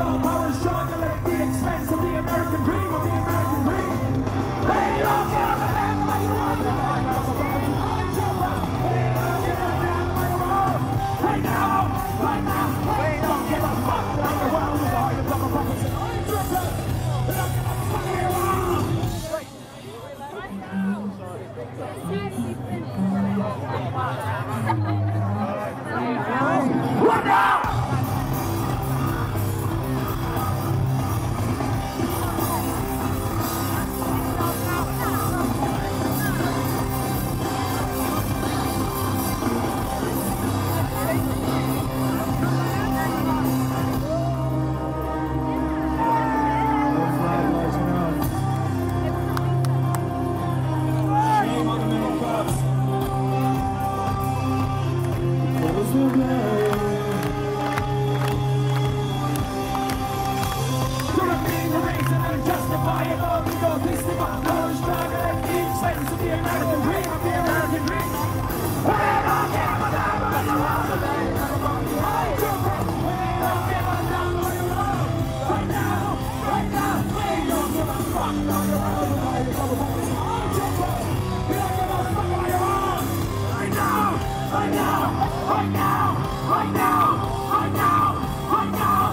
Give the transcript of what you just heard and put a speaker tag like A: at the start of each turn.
A: at the expense of the American dream, of the American dream. They don't about. Right now, right now, they don't give a fuck like the world is. They don't give a fuck Right now, right now, don't give a fuck right now, right now, right now, right now.